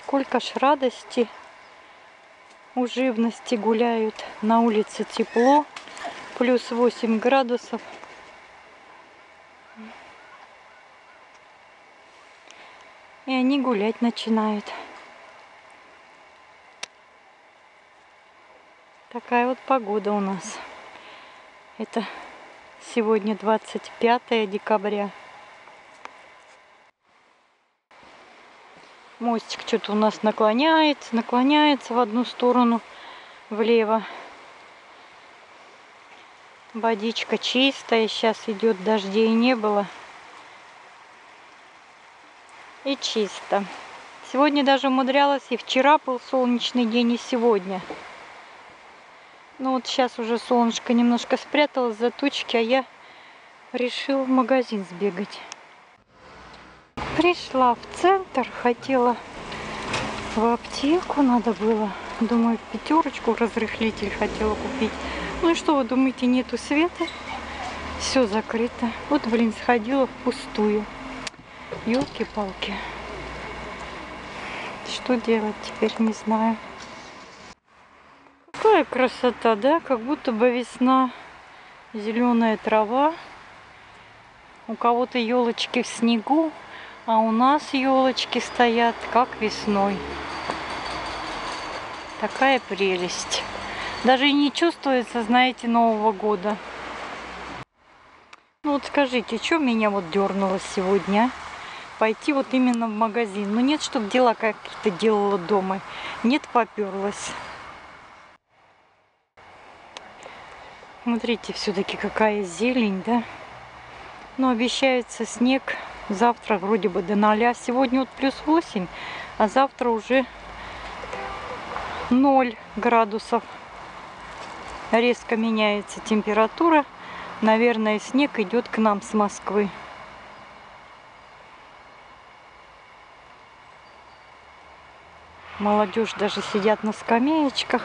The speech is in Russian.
сколько ж радости, у живности гуляют. На улице тепло, плюс 8 градусов. И они гулять начинают. Такая вот погода у нас. Это сегодня 25 декабря. Мостик что-то у нас наклоняется, наклоняется в одну сторону, влево. Водичка чистая, сейчас идет дождей не было. И чисто. Сегодня даже умудрялась, и вчера был солнечный день, и сегодня. Ну вот сейчас уже солнышко немножко спряталось за тучки, а я решила в магазин сбегать. Пришла в центр, хотела в аптеку, надо было, думаю, пятерочку разрыхлитель хотела купить. Ну и что вы думаете, нету света? Все закрыто. Вот, блин, сходила впустую. Елки-палки. Что делать теперь, не знаю. Какая красота, да? Как будто бы весна. Зеленая трава. У кого-то елочки в снегу, а у нас елочки стоят как весной. Такая прелесть. Даже и не чувствуется, знаете, Нового года. Ну вот скажите, что меня вот дернуло сегодня? Пойти вот именно в магазин. Ну нет, чтобы дела какие-то делала дома. Нет, поперлась. Смотрите, все-таки какая зелень, да? Но обещается снег Завтра вроде бы до 0. Сегодня вот плюс 8, а завтра уже 0 градусов. Резко меняется температура. Наверное, снег идет к нам с Москвы. Молодежь даже сидят на скамеечках.